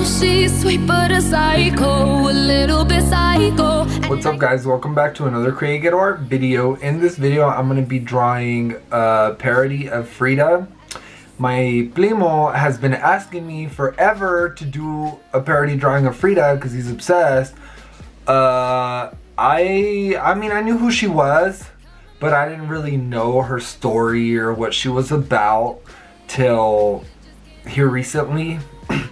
She's sweet but a psycho, a little bit psycho. What's up guys, welcome back to another Create Art video. In this video, I'm going to be drawing a parody of Frida. My primo has been asking me forever to do a parody drawing of Frida because he's obsessed. Uh, I, I mean, I knew who she was, but I didn't really know her story or what she was about till here recently.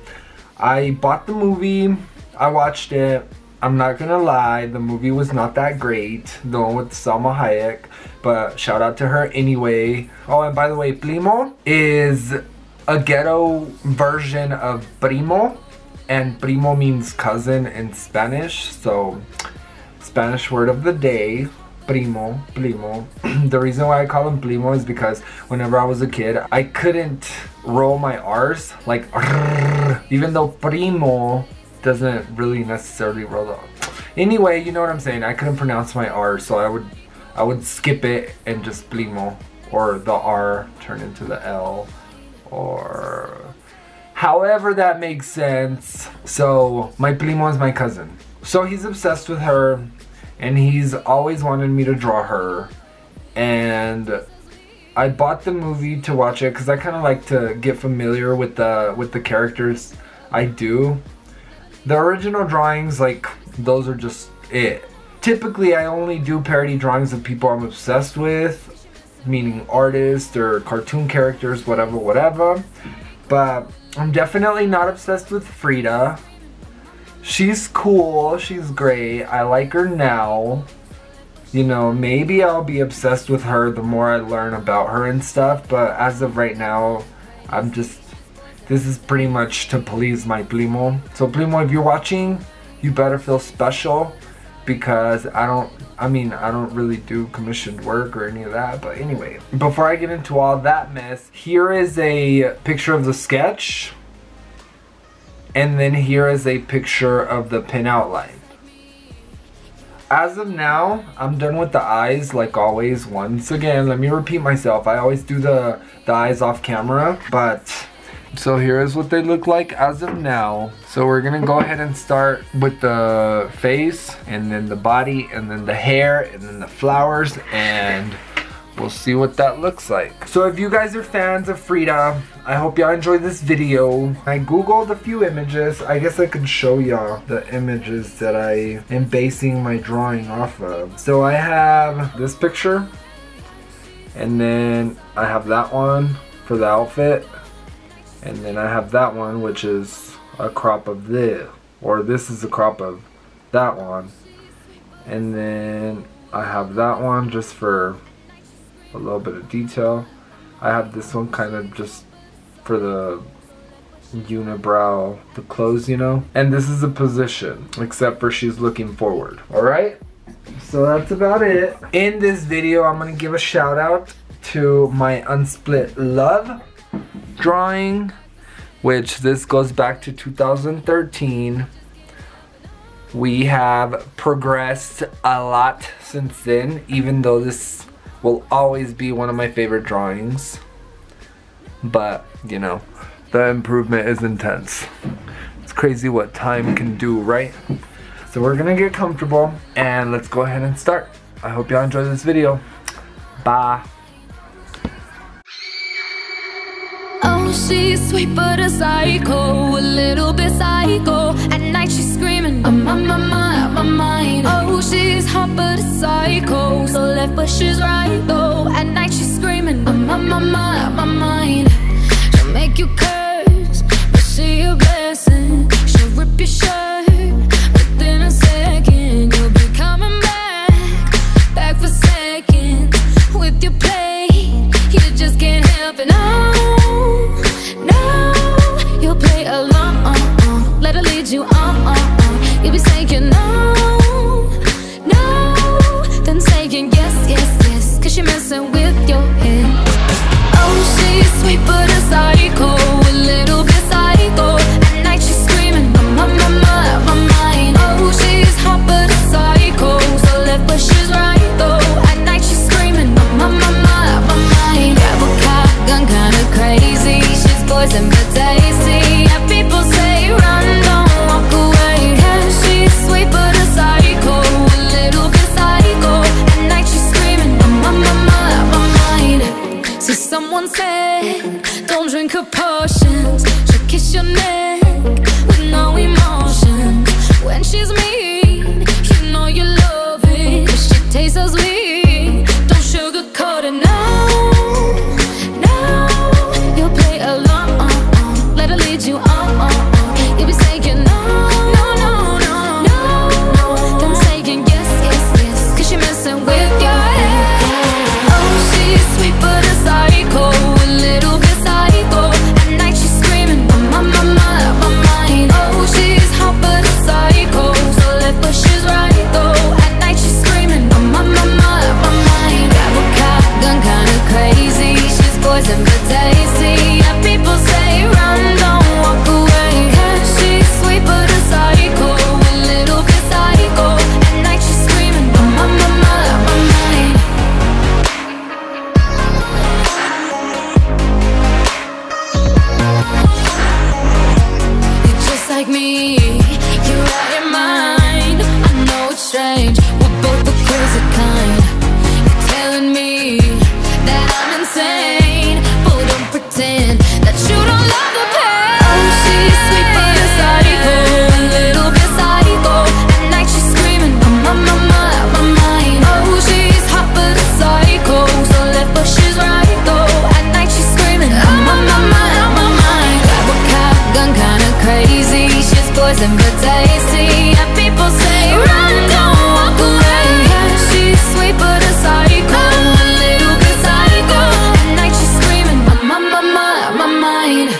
I bought the movie, I watched it. I'm not gonna lie, the movie was not that great, the one with Salma Hayek, but shout out to her anyway. Oh, and by the way, Plimo is a ghetto version of Primo, and Primo means cousin in Spanish, so Spanish word of the day primo, primo. the reason why I call him plimo is because whenever I was a kid, I couldn't roll my R's, like even though primo doesn't really necessarily roll out. Anyway, you know what I'm saying. I couldn't pronounce my R, so I would I would skip it and just plimo, or the R turn into the L, or however that makes sense. So my primo is my cousin. So he's obsessed with her and he's always wanted me to draw her and I bought the movie to watch it because I kind of like to get familiar with the with the characters I do. The original drawings, like those are just it. Typically, I only do parody drawings of people I'm obsessed with, meaning artists or cartoon characters, whatever, whatever. But I'm definitely not obsessed with Frida. She's cool. She's great. I like her now. You know, maybe I'll be obsessed with her the more I learn about her and stuff. But as of right now, I'm just... This is pretty much to please my Primo. So Primo, if you're watching, you better feel special. Because I don't... I mean, I don't really do commissioned work or any of that. But anyway, before I get into all that mess, here is a picture of the sketch and then here is a picture of the pin outline. As of now, I'm done with the eyes like always. Once again, let me repeat myself. I always do the, the eyes off camera, but so here is what they look like as of now. So we're gonna go ahead and start with the face and then the body and then the hair and then the flowers and we'll see what that looks like. So if you guys are fans of Frida, I hope y'all enjoyed this video. I googled a few images. I guess I could show y'all the images that I am basing my drawing off of. So I have this picture and then I have that one for the outfit and then I have that one which is a crop of this or this is a crop of that one and then I have that one just for a little bit of detail. I have this one kind of just for the unibrow, the clothes, you know? And this is a position, except for she's looking forward, all right? So that's about it. In this video, I'm gonna give a shout out to my Unsplit Love drawing, which this goes back to 2013. We have progressed a lot since then, even though this will always be one of my favorite drawings. But, you know, the improvement is intense. It's crazy what time can do, right? So we're gonna get comfortable and let's go ahead and start. I hope y'all enjoy this video. Bye. Oh, she's sweet but a psycho, a little bit psycho. At night she's screaming, I'm on my mind, my mind. She's hot but a psycho, so left but she's right though. At night she's screaming, I'm on my mind, my mind. She'll make you curse, but she a blessing. She'll rip your shirt poison but tasty And people say run, don't walk away. Yeah, She's sweet but a psycho. A little bit psycho. At night she's screaming my, my, my, my, my mind.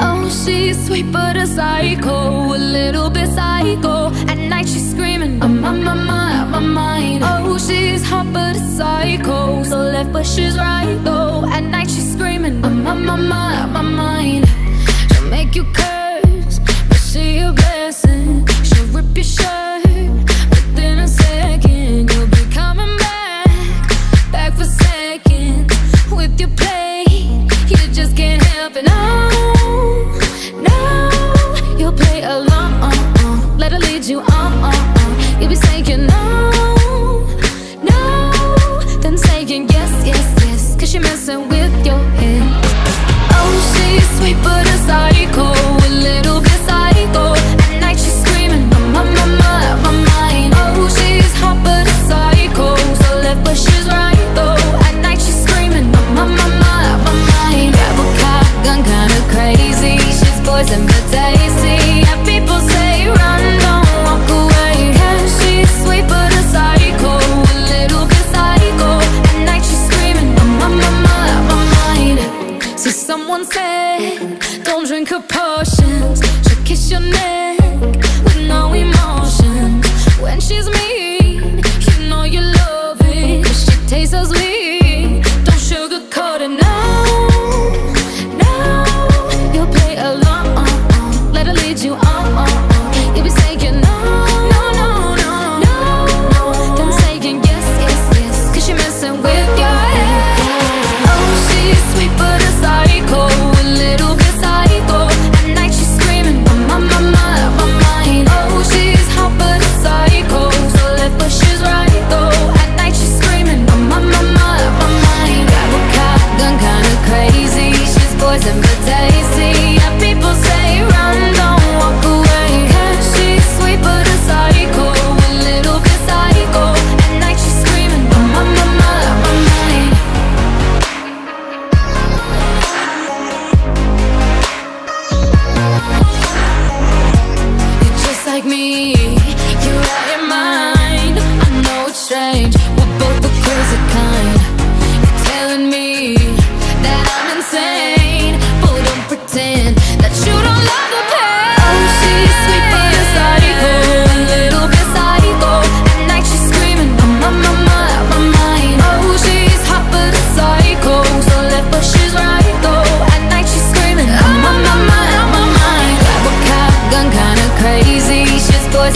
Oh, she's sweet but a psycho. A little bit psycho. At night she's screaming my, my, my, my, my mind. Oh, she's hot but a psycho. So left but she's right though. At night she's screaming my, my, my, my, my mind. She'll make you cry you should.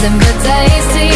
and good days to you.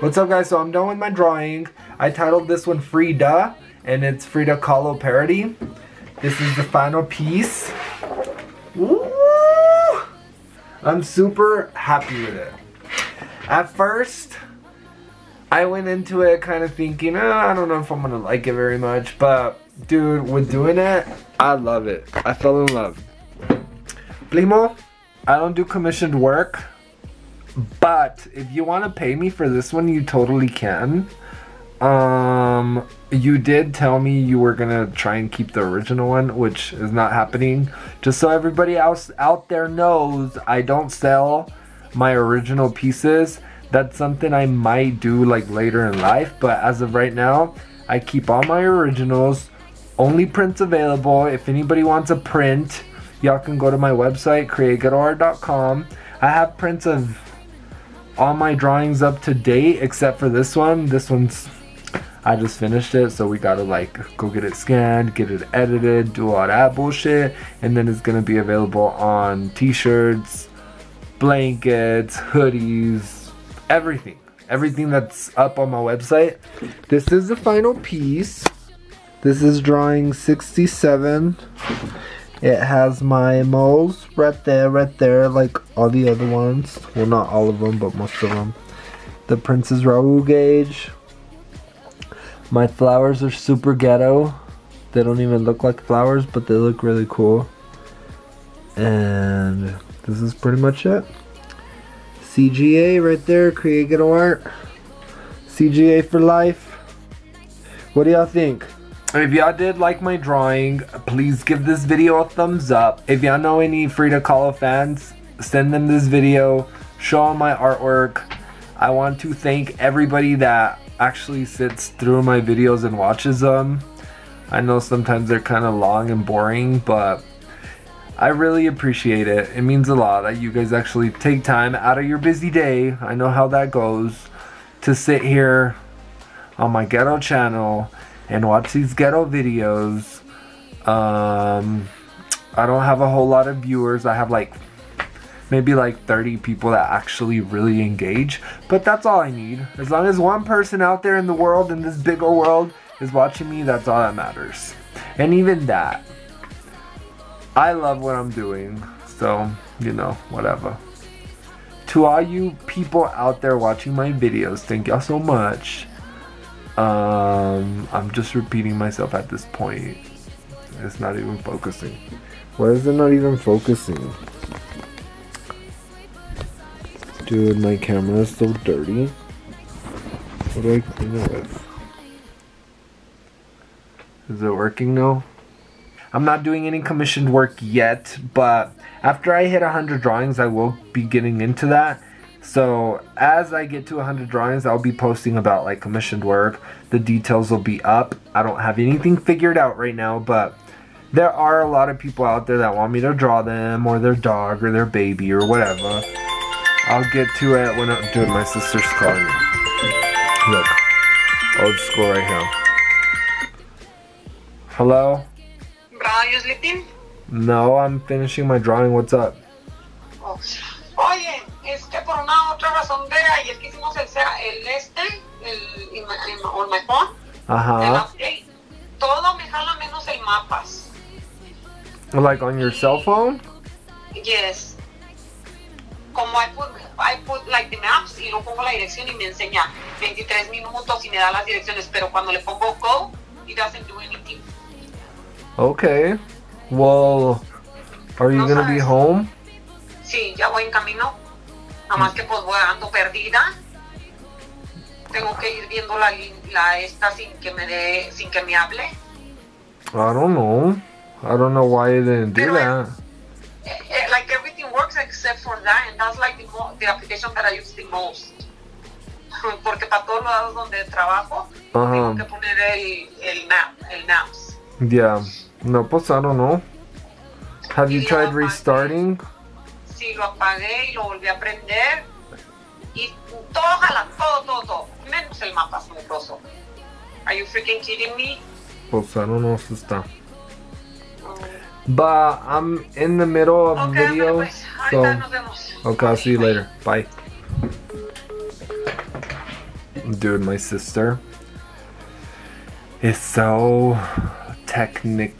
What's up guys, so I'm done with my drawing. I titled this one Frida, and it's Frida Kahlo parody. This is the final piece. Woo! I'm super happy with it. At first, I went into it kind of thinking, oh, I don't know if I'm gonna like it very much, but dude, with doing it, I love it. I fell in love. Primo, I don't do commissioned work, but if you want to pay me for this one, you totally can. Um, you did tell me you were gonna try and keep the original one, which is not happening. Just so everybody else out there knows, I don't sell my original pieces. That's something I might do like later in life, but as of right now, I keep all my originals. Only prints available. If anybody wants a print, y'all can go to my website, createghettoart.com. I have prints of all my drawings up to date except for this one. This one's I just finished it, so we gotta like go get it scanned, get it edited, do all that bullshit, and then it's gonna be available on t-shirts, blankets, hoodies, everything. Everything that's up on my website. This is the final piece. This is drawing 67. It has my moles right there, right there, like all the other ones. Well, not all of them, but most of them. The Princess Raoo gauge. My flowers are super ghetto. They don't even look like flowers, but they look really cool. And this is pretty much it. CGA right there, Create Ghetto Art. CGA for life. What do y'all think? If y'all did like my drawing, please give this video a thumbs up. If y'all know any Frida Kahlo fans, send them this video. Show them my artwork. I want to thank everybody that actually sits through my videos and watches them. I know sometimes they're kind of long and boring, but I really appreciate it. It means a lot that you guys actually take time out of your busy day. I know how that goes to sit here on my ghetto channel and watch these ghetto videos. Um, I don't have a whole lot of viewers. I have like maybe like 30 people that actually really engage. But that's all I need. As long as one person out there in the world, in this bigger world, is watching me, that's all that matters. And even that, I love what I'm doing. So, you know, whatever. To all you people out there watching my videos, thank y'all so much. Um, I'm just repeating myself at this point. It's not even focusing. Why is it not even focusing? Dude, my camera is so dirty. What do I clean it with? Is it working now? I'm not doing any commissioned work yet, but after I hit 100 drawings, I will be getting into that. So as I get to 100 drawings, I'll be posting about like commissioned work. The details will be up. I don't have anything figured out right now, but there are a lot of people out there that want me to draw them or their dog or their baby or whatever. I'll get to it when I'm doing my sister's calling me. Look, old school right here. Hello? You sleeping? No, I'm finishing my drawing. What's up? Oh. Oye, es que por una otra razón de ayer que hicimos el, el este, el, in my, in my, on my phone, el Uh-huh. update, todo me jala menos el mapas. Like on your cell phone? Yes. Como I put, I put like the maps y luego pongo la dirección y me enseña 23 minutos y me da las direcciones, pero cuando le pongo go, it doesn't do anything. Okay. Well, are you No gonna be home? Sí, ya voy en camino. Nada más que pues voy ando perdida. Tengo que ir viendo la, la esta sin que me dé, sin que me hable. I don't know. I don't know why you didn't do that. Eh, eh, like everything works except for that, and that's like the, mo the application that I use the most. Porque para todos los lados donde trabajo, tengo que poner el, el map, el maps. Yeah. No, pues I don't know. Have you tried restarting? Sí, lo apagué y lo volví a prender. Y todo jala, todo, todo, todo. Menos el mapa asombroso. Are you freaking kidding me? Pues I don't know, sister. Mm. But I'm in the middle of Ok, video, pues, so ahorita nos vemos. okay, I'll see you later. Bye. Dude, my sister is so technic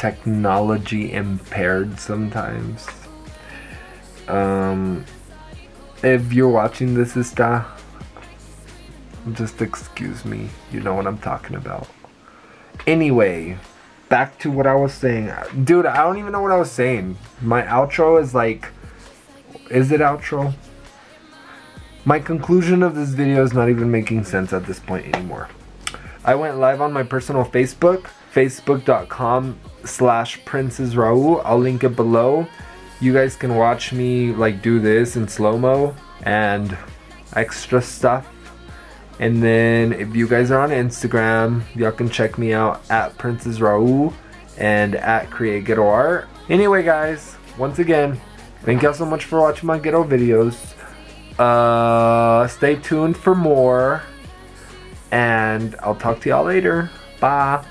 technology impaired sometimes. Um, if you're watching this, sister, just excuse me. You know what I'm talking about. Anyway, back to what I was saying. Dude, I don't even know what I was saying. My outro is like. Is it outro? My conclusion of this video is not even making sense at this point anymore. I went live on my personal Facebook, facebook.com slash Princess Raoo. I'll link it below. You guys can watch me like do this in slow-mo and extra stuff. And then if you guys are on Instagram, y'all can check me out at Princess Raoo and at Create Ghetto Art. Anyway, guys, once again, thank y'all so much for watching my ghetto videos. Uh, stay tuned for more, and I'll talk to y'all later. Bye.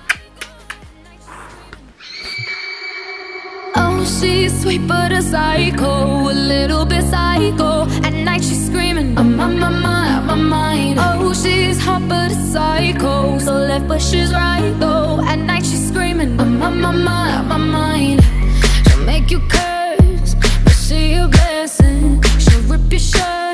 she's sweet but a psycho, a little bit psycho. At night she's screaming, I'm on my mind, my mind. Oh, she's hot but a psycho, so left but she's right though. At night she's screaming, I'm on my mind, my mind. She'll make you curse, but she a blessing. She'll rip your shirt.